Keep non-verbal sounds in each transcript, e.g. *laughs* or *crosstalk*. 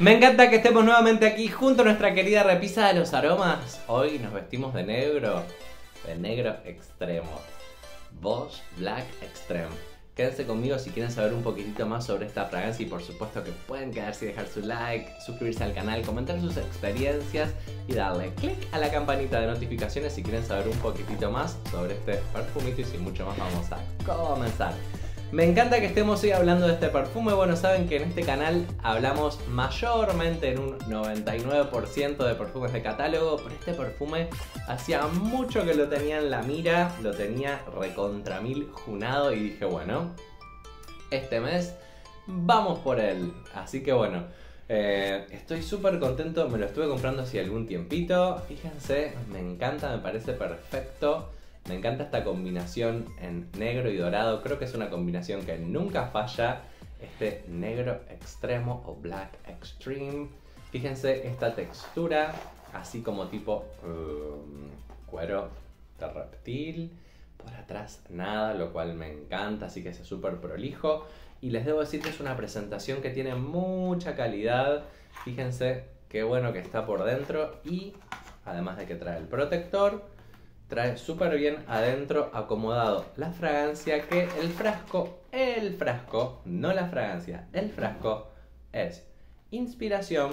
Me encanta que estemos nuevamente aquí junto a nuestra querida repisa de los aromas. Hoy nos vestimos de negro, de negro extremo. Bosch Black Extreme. Quédense conmigo si quieren saber un poquitito más sobre esta fragancia y por supuesto que pueden quedarse y dejar su like, suscribirse al canal, comentar sus experiencias y darle click a la campanita de notificaciones si quieren saber un poquitito más sobre este perfumito y sin mucho más vamos a comenzar. Me encanta que estemos hoy hablando de este perfume. Bueno, saben que en este canal hablamos mayormente en un 99% de perfumes de catálogo, pero este perfume hacía mucho que lo tenía en la mira, lo tenía recontra mil junado y dije, bueno, este mes vamos por él. Así que bueno, eh, estoy súper contento, me lo estuve comprando hace algún tiempito. Fíjense, me encanta, me parece perfecto. Me encanta esta combinación en negro y dorado. Creo que es una combinación que nunca falla. Este negro extremo o black extreme. Fíjense esta textura, así como tipo um, cuero de reptil. Por atrás nada, lo cual me encanta, así que es súper prolijo. Y les debo decir que es una presentación que tiene mucha calidad. Fíjense qué bueno que está por dentro y además de que trae el protector, trae súper bien adentro acomodado la fragancia que el frasco, el frasco, no la fragancia, el frasco es inspiración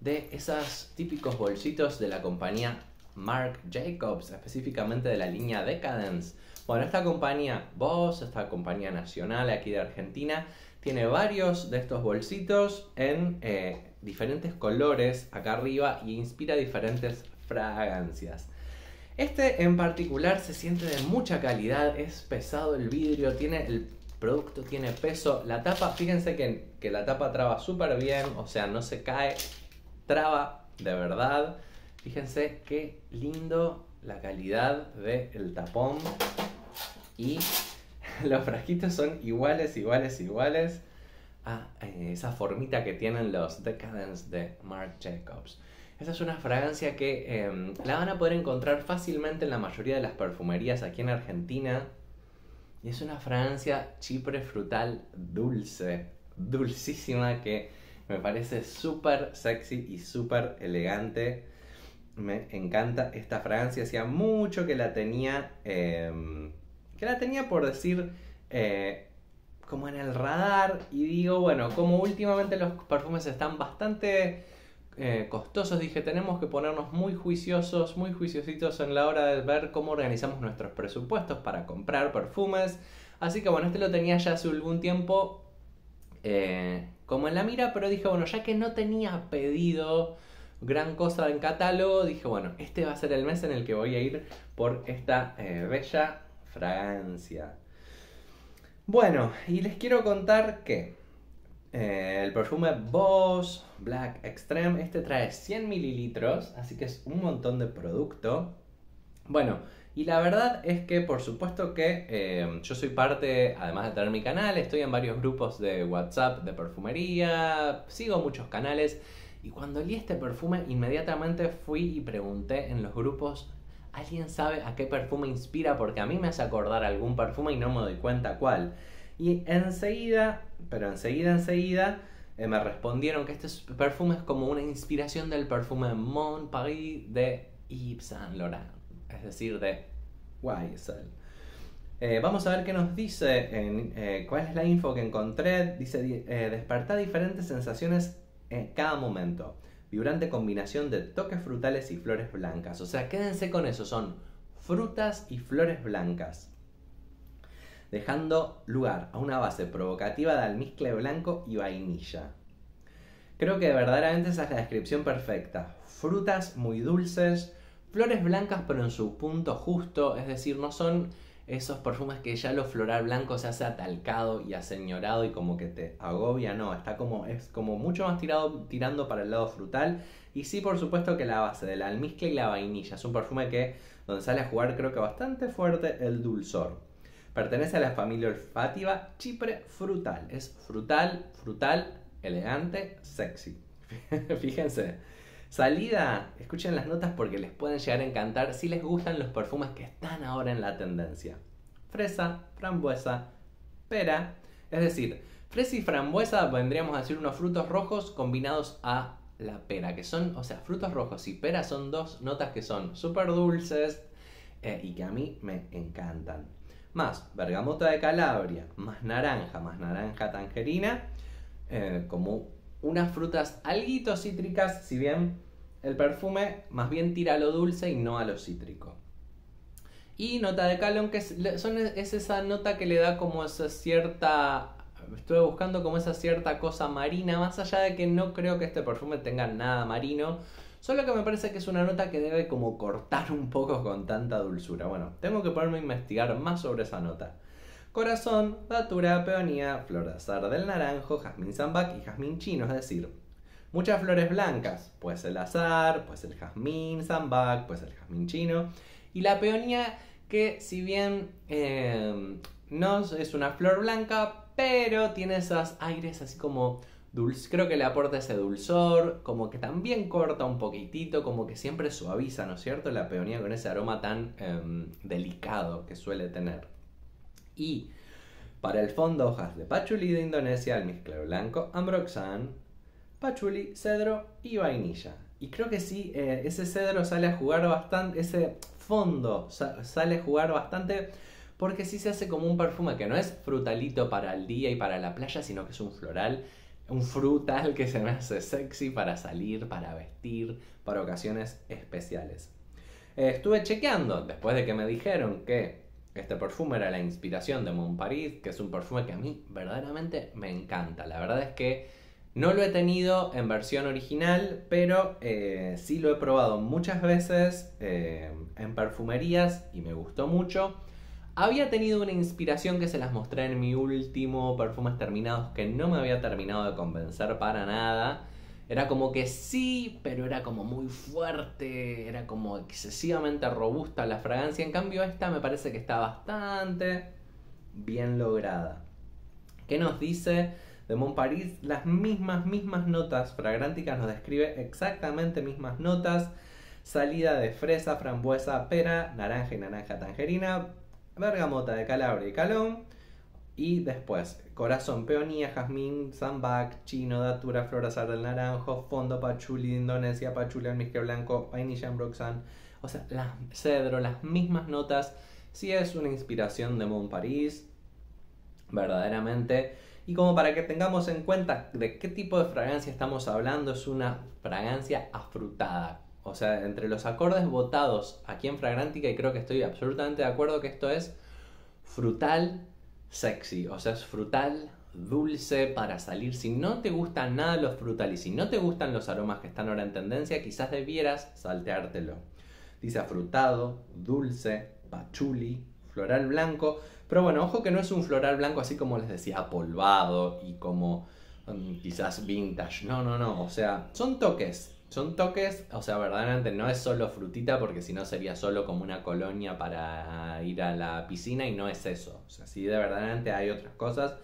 de esos típicos bolsitos de la compañía Marc Jacobs, específicamente de la línea Decadence. Bueno, esta compañía Boss, esta compañía nacional aquí de Argentina, tiene varios de estos bolsitos en eh, diferentes colores acá arriba y inspira diferentes fragancias. Este en particular se siente de mucha calidad, es pesado el vidrio, tiene el producto tiene peso, la tapa, fíjense que, que la tapa traba súper bien, o sea, no se cae, traba de verdad. Fíjense qué lindo la calidad del tapón y *laughs* los frasquitos son iguales, iguales, iguales a eh, esa formita que tienen los Decadence de Marc Jacobs. Esa es una fragancia que em, la van a poder encontrar fácilmente en la mayoría de las perfumerías aquí en Argentina. Y es una fragancia chipre frutal dulce, dulcísima, que me parece súper sexy y súper elegante. Me encanta esta fragancia, hacía mucho que la tenía, em, que la tenía por decir eh, como en el radar. Y digo, bueno, como últimamente los perfumes están bastante eh, costosos, dije, tenemos que ponernos muy juiciosos, muy juiciositos en la hora de ver cómo organizamos nuestros presupuestos para comprar perfumes. Así que bueno, este lo tenía ya hace algún tiempo eh, como en la mira, pero dije, bueno, ya que no tenía pedido gran cosa en catálogo, dije, bueno, este va a ser el mes en el que voy a ir por esta eh, bella fragancia. Bueno, y les quiero contar que eh, el perfume Boss Black Extreme, este trae 100 mililitros, así que es un montón de producto. Bueno, y la verdad es que por supuesto que eh, yo soy parte, además de tener mi canal, estoy en varios grupos de WhatsApp de perfumería, sigo muchos canales. Y cuando leí este perfume, inmediatamente fui y pregunté en los grupos, ¿alguien sabe a qué perfume inspira? Porque a mí me hace acordar algún perfume y no me doy cuenta cuál. Y enseguida, pero enseguida, enseguida, eh, me respondieron que este perfume es como una inspiración del perfume Mon Paris de Yves Saint Laurent, es decir, de YSL. Eh, vamos a ver qué nos dice, eh, cuál es la info que encontré. Dice, despertar diferentes sensaciones en cada momento. Vibrante combinación de toques frutales y flores blancas. O sea, quédense con eso, son frutas y flores blancas dejando lugar a una base provocativa de almizcle blanco y vainilla. Creo que verdaderamente esa es la descripción perfecta. Frutas muy dulces, flores blancas pero en su punto justo, es decir, no son esos perfumes que ya lo floral blanco se hace atalcado y aseñorado y como que te agobia, no, está como, es como mucho más tirado, tirando para el lado frutal. Y sí, por supuesto que la base del almizcle y la vainilla es un perfume que donde sale a jugar creo que bastante fuerte el dulzor. Pertenece a la familia olfativa Chipre frutal. Es frutal, frutal, elegante, sexy. *laughs* Fíjense. Salida, escuchen las notas porque les pueden llegar a encantar si les gustan los perfumes que están ahora en la tendencia. Fresa, frambuesa, pera. Es decir, Fresa y frambuesa vendríamos a decir unos frutos rojos combinados a la pera, que son, o sea, frutos rojos y pera son dos notas que son súper dulces eh, y que a mí me encantan. Más bergamota de Calabria, más naranja, más naranja tangerina, eh, como unas frutas algo cítricas, si bien el perfume más bien tira a lo dulce y no a lo cítrico. Y nota de calón, que es, es esa nota que le da como esa cierta estuve buscando como esa cierta cosa marina, más allá de que no creo que este perfume tenga nada marino, solo que me parece que es una nota que debe como cortar un poco con tanta dulzura. Bueno, tengo que ponerme a investigar más sobre esa nota. Corazón, datura, peonía, flor de azar del naranjo, jazmín sambac y jazmín chino, es decir, muchas flores blancas, pues el azar, pues el jazmín sambac, pues el jazmín chino, y la peonía que si bien eh, no es una flor blanca, pero tiene esos aires así como dulce. Creo que le aporta ese dulzor, como que también corta un poquitito, como que siempre suaviza, ¿no es cierto? La peonía con ese aroma tan em, delicado que suele tener. Y para el fondo, hojas de pachuli de Indonesia, almizcle blanco, ambroxan, pachuli, cedro y vainilla. Y creo que sí, eh, ese cedro sale a jugar bastante, ese fondo sale a jugar bastante porque sí se hace como un perfume que no es frutalito para el día y para la playa, sino que es un floral, un frutal que se me hace sexy para salir, para vestir, para ocasiones especiales. Eh, estuve chequeando después de que me dijeron que este perfume era la inspiración de Mon Paris, que es un perfume que a mí verdaderamente me encanta. La verdad es que no lo he tenido en versión original, pero eh, sí lo he probado muchas veces eh, en perfumerías y me gustó mucho. Había tenido una inspiración que se las mostré en mi último Perfumes Terminados que no me había terminado de convencer para nada. Era como que sí, pero era como muy fuerte, era como excesivamente robusta la fragancia. En cambio esta me parece que está bastante bien lograda. ¿Qué nos dice de Mon Paris? Las mismas, mismas notas fragranticas nos describe exactamente mismas notas. Salida de fresa, frambuesa, pera, naranja y naranja tangerina, bergamota de Calabria y Calón. Y después, corazón, peonía, jazmín, sambac, chino, datura, flor azar del naranjo, fondo, pachuli Indonesia, pachuli, almizcle blanco, vainilla, broxan. O sea, cedro, las mismas notas. Si es una inspiración de Mon Paris, verdaderamente. Y como para que tengamos en cuenta de qué tipo de fragancia estamos hablando, es una fragancia afrutada, o sea, entre los acordes votados aquí en Fragrantica, y creo que estoy absolutamente de acuerdo que esto es frutal sexy. O sea, es frutal dulce para salir. Si no te gustan nada los frutales y si no te gustan los aromas que están ahora en tendencia, quizás debieras salteártelo. Dice afrutado, dulce, pachuli, floral blanco. Pero bueno, ojo que no es un floral blanco así como les decía, polvado y como mm, quizás vintage. No, no, no. O sea, son toques son toques, o sea, verdaderamente no es solo frutita porque si no sería solo como una colonia para ir a la piscina y no es eso. O sea, sí de verdaderamente hay otras cosas.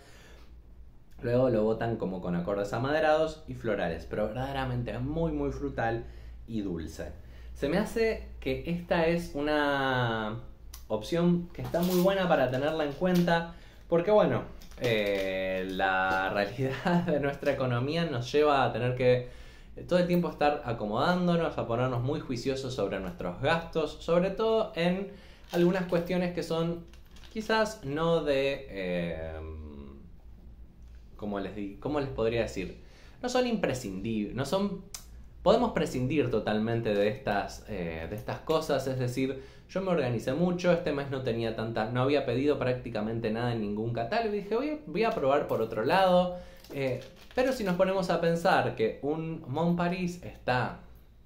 Luego lo botan como con acordes amaderados y florales, pero verdaderamente es muy muy frutal y dulce. Se me hace que esta es una opción que está muy buena para tenerla en cuenta porque bueno, eh, la *laughs* realidad de nuestra economía nos lleva a tener que todo el tiempo estar acomodándonos, a ponernos muy juiciosos sobre nuestros gastos, sobre todo en algunas cuestiones que son quizás no de... Eh, ¿cómo, les, ¿Cómo les podría decir? No son imprescindibles, no son... Podemos prescindir totalmente de estas, eh, de estas cosas, es decir, yo me organicé mucho, este mes no tenía tanta, no había pedido prácticamente nada en ningún catálogo y dije, voy, voy a probar por otro lado. Eh, pero si nos ponemos a pensar que un Mon Paris está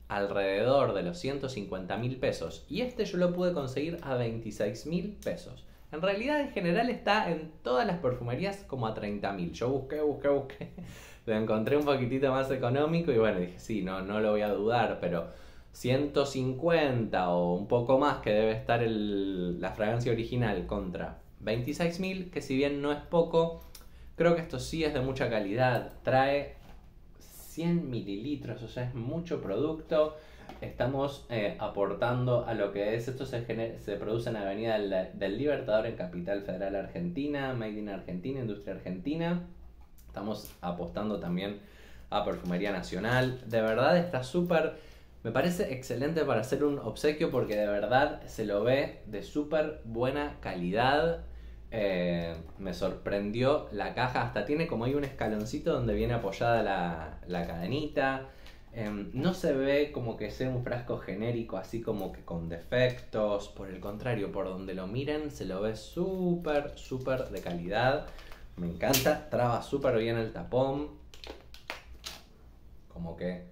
alrededor de los 150 mil pesos y este yo lo pude conseguir a 26 mil pesos. En realidad en general está en todas las perfumerías como a 30 mil. Yo busqué, busqué, busqué. *laughs* Lo encontré un poquitito más económico y bueno, dije, sí, no, no lo voy a dudar, pero 150 o un poco más que debe estar la fragancia original contra 26 mil, que si bien no es poco, Creo que esto sí es de mucha calidad. Trae 100 mililitros, o sea, es mucho producto. Estamos eh, aportando a lo que es. Esto se, se produce en la Avenida del, Libertador en Capital Federal Argentina, Made in Argentina, Industria Argentina. estamos apostando también a perfumería nacional. De verdad está súper, me parece excelente para hacer un obsequio porque de verdad se lo ve de súper buena calidad. Eh, me sorprendió la caja, hasta tiene como hay un escaloncito donde viene apoyada la, la cadenita. Em, no se ve como que sea un frasco genérico, así como que con defectos. Por el contrario, por donde lo miren, se lo ve súper, súper de calidad. Me encanta, traba súper bien el tapón. Como que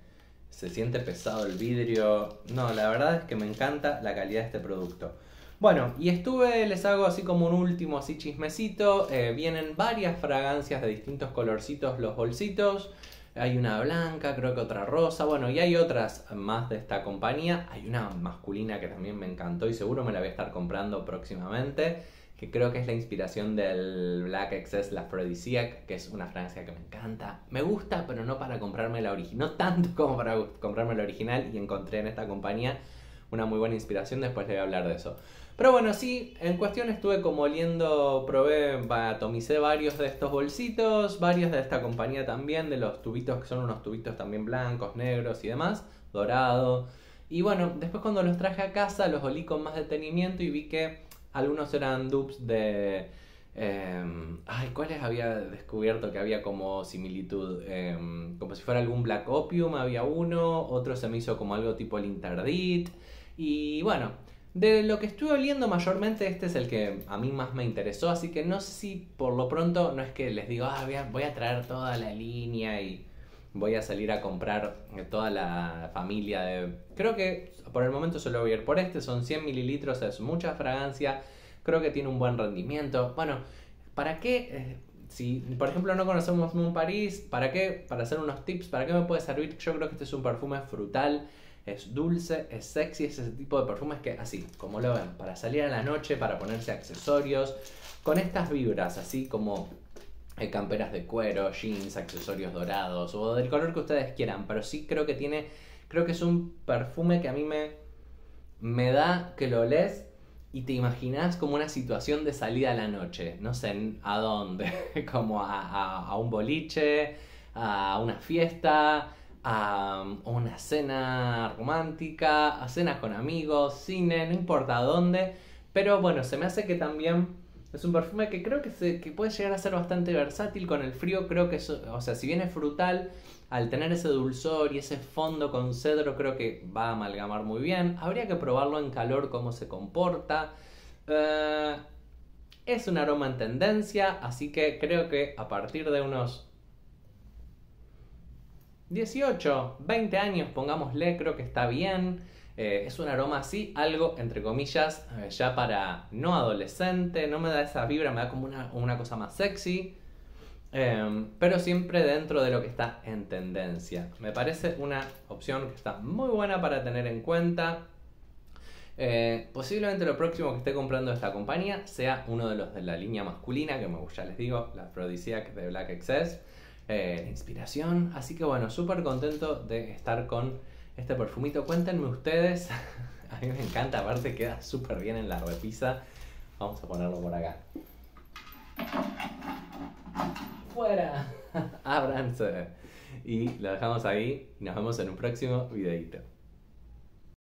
se siente pesado el vidrio. No, la verdad es que me encanta la calidad de este producto. Bueno, y estuve, les hago así como un último así chismecito. Eh, vienen varias fragancias de distintos colorcitos los bolsitos. Hay una blanca, creo que otra rosa, bueno, y hay otras más de esta compañía. Hay una masculina que también me encantó y seguro me la voy a estar comprando próximamente, que creo que es la inspiración del Black Excess, la Aphrodisiac, que es una fragancia que me encanta. Me gusta, pero no para comprarme la original, no tanto *laughs* como para comprarme la original y encontré en esta compañía una muy buena inspiración, después le voy a hablar de eso. Pero bueno, sí, en cuestión estuve como oliendo, probé, atomicé varios de estos bolsitos, varios de esta compañía también, de los tubitos que son unos tubitos también blancos, negros y demás, dorado. Y bueno, después cuando los traje a casa los olí con más detenimiento y vi que algunos eran dupes de... Em, ay, ¿cuáles había descubierto que había como similitud? Em, como si fuera algún Black Opium, había uno, otro se me hizo como algo tipo el Interdit. Y bueno, de lo que estuve oliendo mayormente, este es el que a mí más me interesó, así que no sé si por lo pronto no es que les digo, ah, voy a, traer toda la línea y voy a salir a comprar toda la familia de... Creo que por el momento solo voy a ir por este, son 100 mililitros, es mucha fragancia, creo que tiene un buen rendimiento. Bueno, ¿para qué? Eh, si por ejemplo no conocemos Moon Paris, ¿para qué? Para hacer unos tips, ¿para qué me puede servir? Yo creo que este es un perfume frutal es dulce, es sexy, es ese tipo de perfumes que así, como lo ven, para salir a la noche, para ponerse accesorios, con estas vibras, así como eh, camperas de cuero, jeans, accesorios dorados o del color que ustedes quieran, pero sí creo que tiene, creo que es un perfume que a mí me, me da que lo lees y te imaginas como una situación de salida a la noche, no sé a dónde, *laughs* como a, a un boliche, a una fiesta, a una cena romántica, a cenas con amigos, cine, no importa dónde. Pero bueno, se me hace que también es un perfume que creo que, se, que puede llegar a ser bastante versátil con el frío. Creo que, o sea, si bien es frutal, al tener ese dulzor y ese fondo con cedro, creo que va a amalgamar muy bien. Habría que probarlo en calor, cómo se comporta. Eh, es un aroma en tendencia, así que creo que a partir de unos 18, 20 años, pongámosle, creo que está bien. Eh, es un aroma así, algo entre comillas, eh, ya para no adolescente, no me da esa vibra, me da como una, cosa más sexy, em, pero siempre dentro de lo que está en tendencia. Me parece una opción que está muy buena para tener en cuenta. Eh, posiblemente lo próximo que esté comprando esta compañía sea uno de los de la línea masculina, que me, ya les digo, la Aphrodisiac de Black Excess eh, inspiración. Así que bueno, súper contento de estar con este perfumito. Cuéntenme ustedes. *laughs* A mí me encanta, aparte queda súper bien en la repisa. Vamos a ponerlo por acá. ¡Fuera! *laughs* Ábranse. Y lo dejamos ahí y nos vemos en un próximo videito.